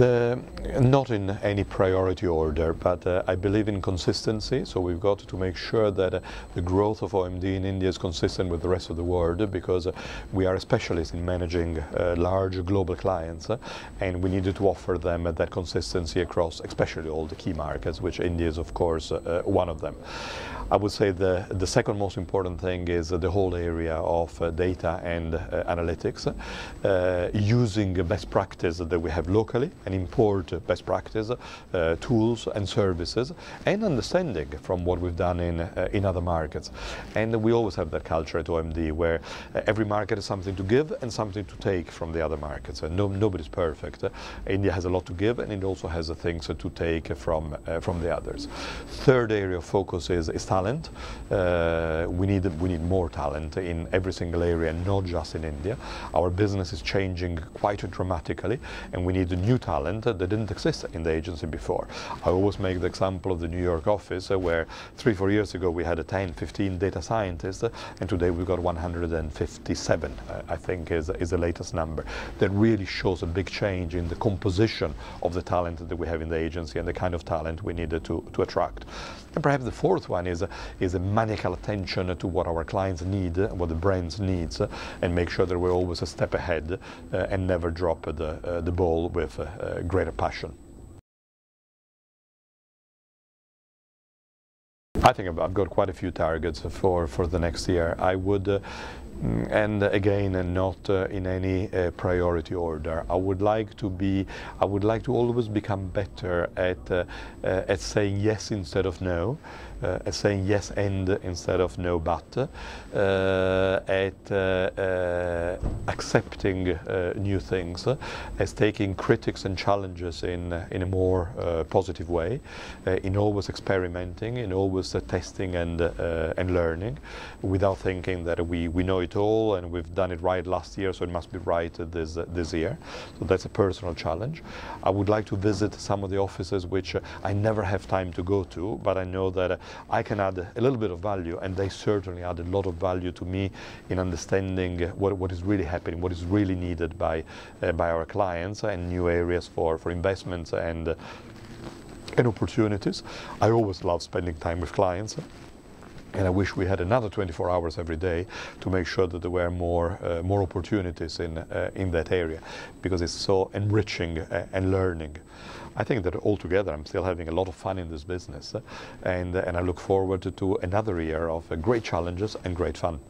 in any priority order, but uh, I believe in consistency. So we've got to make sure that uh, the growth of OMD in India is consistent with the rest of the world because uh, we are a specialist in managing uh, large global clients uh, and we needed to offer them that consistency across especially all the key markets, which India is of course uh, one of them. I would say the, the second most important thing is the whole area of uh, data and uh, analytics, uh, using best practice that we have locally and import best practice, tools and services, and understanding from what we've done in, in other markets. And we always have that culture at OMD where every market has something to give and something to take from the other markets. And no, nobody's perfect. India has a lot to give and it also has things to take from, from the others. Third area of focus is, is talent. Uh, we need we need more talent in every single area, not just in India. Our business is changing quite dramatically, and we need new talent that didn't exist in the agency before. I always make the example of the New York office, uh, where three four years ago we had a 10, 15 data scientists, uh, and today we've got 157. Uh, I think is is the latest number. That really shows a big change in the composition of the talent that we have in the agency and the kind of talent we needed to to attract. And perhaps the fourth one is is a maniacal attention to what our clients need, what the brands needs, and make sure that we're always a step ahead uh, and never drop the, uh, the ball with uh, greater passion. I think I've got quite a few targets for, for the next year. I would, uh, and again, and not uh, in any uh, priority order. I would like to be, I would like to always become better at, at saying yes instead of no uh, saying yes and instead of no but, uh, at uh, accepting new things, as taking critics and challenges in, in a more positive way, in always experimenting, in always testing and, and learning, without thinking that we, we know it all and we've done it right last year, so it must be right this, this year. So that's a personal challenge. I would like to visit some of the offices which I never have time to go to, but I know that I can add a little bit of value, and they certainly add a lot of value to me in understanding what, what is really happening, what is really needed by, uh, by our clients, and new areas for, for investments and, uh, and opportunities. I always love spending time with clients. And I wish we had another 24 hours every day to make sure that there were more, uh, more opportunities in, uh, in that area because it's so enriching uh, and learning. I think that altogether I'm still having a lot of fun in this business uh, and, and I look forward to, another year of uh, great challenges and great fun.